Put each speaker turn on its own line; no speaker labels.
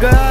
Good.